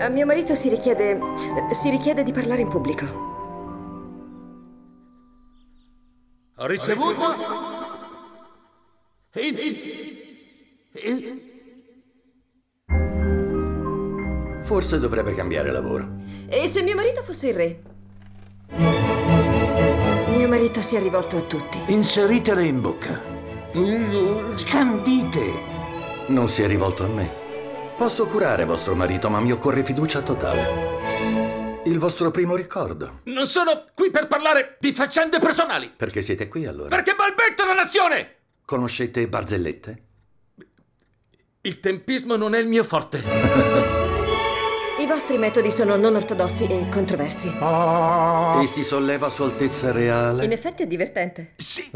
A mio marito si richiede... Eh, si richiede di parlare in pubblico. Ho ricevuto... In, in, in. Forse dovrebbe cambiare lavoro. E se mio marito fosse il re? Mio marito si è rivolto a tutti. Inseritele in bocca. Mm. Scandite! Non si è rivolto a me. Posso curare vostro marito, ma mi occorre fiducia totale. Il vostro primo ricordo. Non sono qui per parlare di faccende personali. Perché siete qui allora? Perché balbetta la nazione! Conoscete barzellette? Il tempismo non è il mio forte. I vostri metodi sono non ortodossi e controversi. E si solleva Sua Altezza Reale? In effetti è divertente. Sì.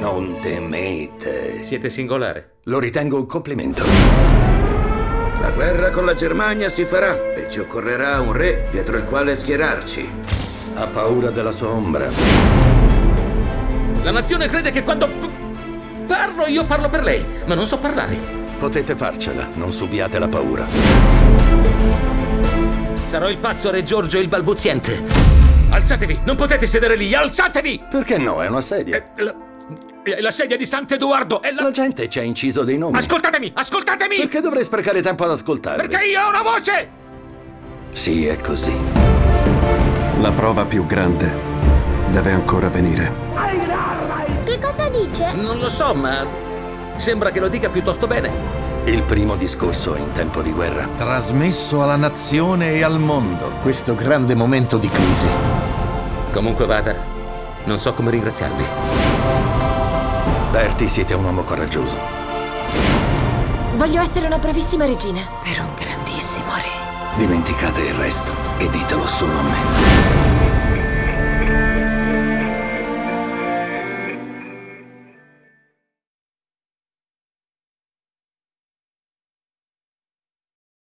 Non temete. Siete singolare. Lo ritengo un complimento. La guerra con la Germania si farà e ci occorrerà un re dietro il quale schierarci. Ha paura della sua ombra. La nazione crede che quando parlo io parlo per lei, ma non so parlare. Potete farcela, non subiate la paura. Sarò il pazzo Re Giorgio il balbuziente. Alzatevi, non potete sedere lì, alzatevi! Perché no? È una sedia. Eh, La, la sedia di Sant'Edoardo è la... La gente ci ha inciso dei nomi. Ascoltatemi, ascoltatemi! Perché dovrei sprecare tempo ad ascoltarvi? Perché io ho una voce! Sì, è così. La prova più grande deve ancora venire. Che cosa dice? Non lo so, ma sembra che lo dica piuttosto bene. Il primo discorso in tempo di guerra. Trasmesso alla nazione e al mondo. Questo grande momento di crisi. Comunque vada, non so come ringraziarvi. Bertie, siete un uomo coraggioso. Voglio essere una bravissima regina per un grandissimo re. Dimenticate il resto e ditelo solo a me.